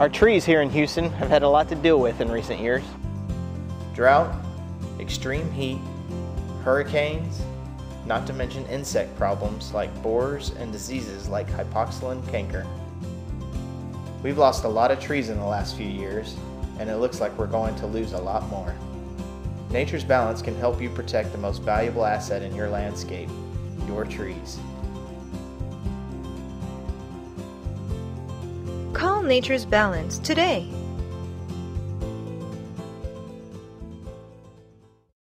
Our trees here in Houston have had a lot to deal with in recent years. Drought, extreme heat, hurricanes, not to mention insect problems like borers and diseases like hypoxylon canker. We've lost a lot of trees in the last few years, and it looks like we're going to lose a lot more. Nature's Balance can help you protect the most valuable asset in your landscape, your trees. Call Nature's Balance today